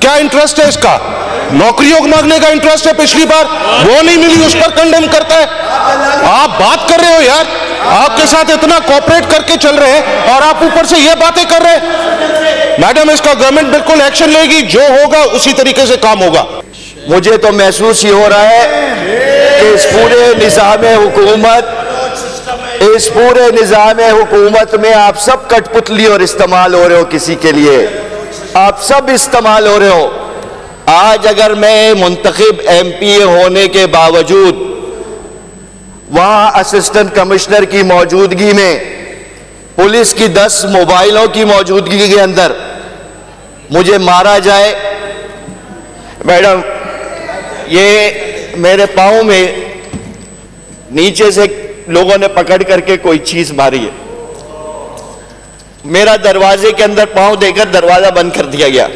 क्या इंटरेस्ट है इसका? नौकरियों मांगने का इंटरेस्ट है पिछली बार? वो नहीं मिली, उस पर कंडेम करता है। आप बात कर रहे हो यार। आपके साथ इतना कॉपरेट करके चल रहे हैं और आप ऊपर से ये बातें कर रहे हैं। मैडम इसका गवर्नमेंट बिल्कुल एक्शन लेगी, जो होगा, उसी तरीके से काम होगा। मुझे तो महसूस ही हो रहा है कि इस पूरे निज़ाम हुकूमत, इस पूरे निज़ाम हुकूमत में आप सब कठपुतली और इस्तेमाल हो रहे हो किसी के लिए। आप सब इस्तेमाल हो रहे हो। आज अगर मैं मुंतखब एम पी ए होने के बावजूद वहाँ असिस्टेंट कमिश्नर की मौजूदगी में, पुलिस की दस मोबाइलों की मौजूदगी के अंदर मुझे मारा जाए, मैडम, ये मेरे पाँव में नीचे से लोगों ने पकड़ करके कोई चीज़ मारी है। मेरा दरवाजे के अंदर पाँव देकर दरवाज़ा बंद कर दिया गया।